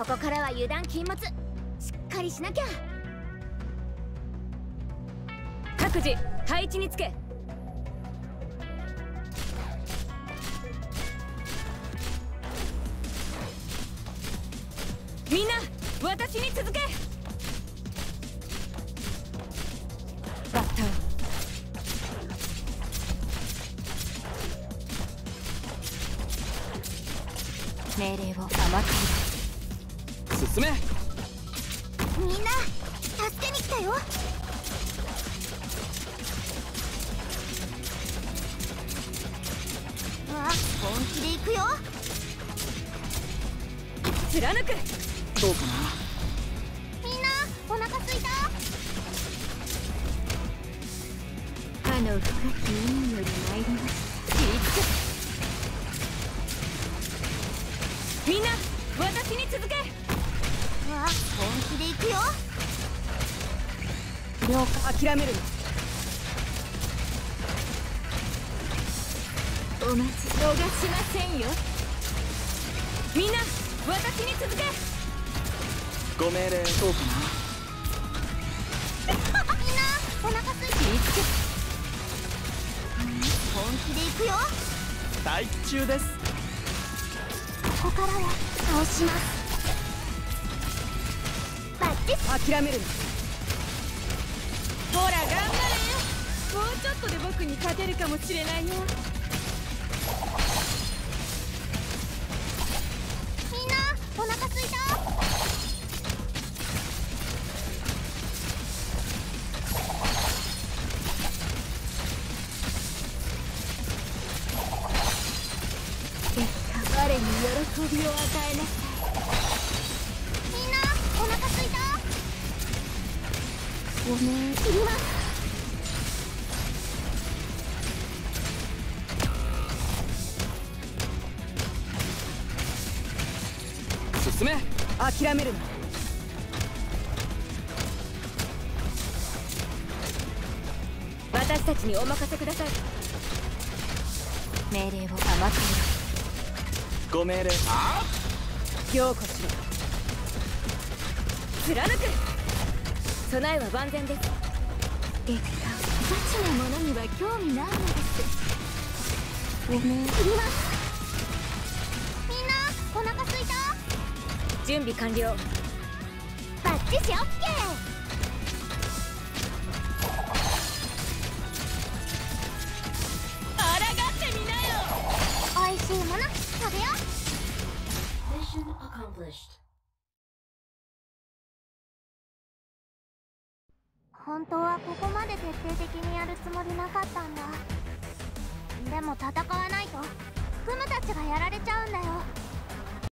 ここからは油断禁物。しっかりしなきゃ。各自配置につけ。みんな私に続け。バッタ命令を甘く進め。みんな助けに来たよ。わ本気で行くよ。貫く。どうかな。みんなお腹すいた？歯の深き海より参ります。切りつけみんな私に続けわ本気で行くよ了解諦めるなお待ち逃しませんよ。みんな私に続けご命令どう。かみんなお腹すいた切りつけ本気で行くよな待機中です。ここからは倒します諦めるな。ほら頑張れもうちょっとで僕に勝てるかもしれないよみんなお腹すいた？我に喜びを与えなさみごめん切ります進め。諦めるな。私たちにお任せください。命令を甘くご命令。見ろ凝固しろ。貫く備えは万全です。結果ガチなものには興味ないのです。ごめん。切りますみんなお腹すいた？準備完了。バッチシオッケー！あらがってみなよ。美味しいもの食べよう。Mission accomplished. 本当はここまで徹底的にやるつもりなかったんだ。でも戦わないとクムたちがやられちゃうんだよ。